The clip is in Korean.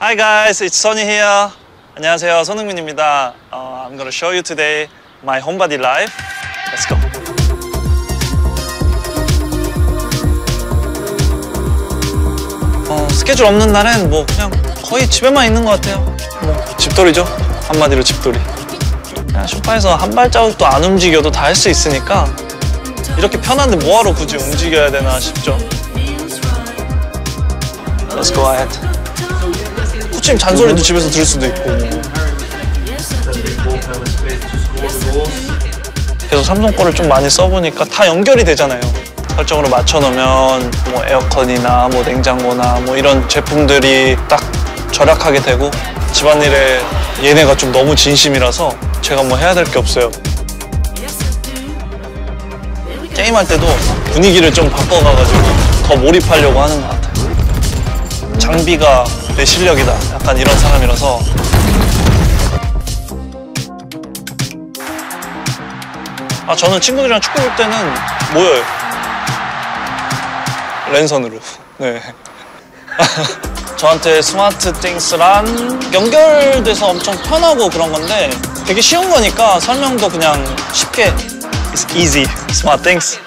Hi guys, it's Sunny here. 안녕하세요, 손흥민입니다. Uh, I'm gonna show you today my homebody life. Let's go. 어, 스케줄 없는 날엔 뭐 그냥 거의 집에만 있는 것 같아요. 뭐 집돌이죠. 한마디로 집돌이. 그냥 소파에서 한 발자국도 안 움직여도 다 할 수 있으니까 이렇게 편한데 뭐하러 굳이 움직여야 되나 싶죠. Let's go ahead. 코치님 잔소리도 집에서 들을 수도 있고. 계속 삼성 거를 좀 많이 써보니까 다 연결이 되잖아요. 설정으로 맞춰놓으면 뭐 에어컨이나 뭐 냉장고나 뭐 이런 제품들이 딱 절약하게 되고 집안일에 얘네가 좀 너무 진심이라서 제가 뭐 해야 될 게 없어요. 게임할 때도 분위기를 좀 바꿔가가지고 더 몰입하려고 하는 것 같아요. 장비가 내 실력이다. 약간 이런 사람이라서 아 저는 친구들이랑 축구 볼 때는 모여요. 랜선으로. 네. 저한테 스마트 띵스란 연결돼서 엄청 편하고 그런 건데 되게 쉬운 거니까 설명도 그냥 쉽게 It's easy. Smart things.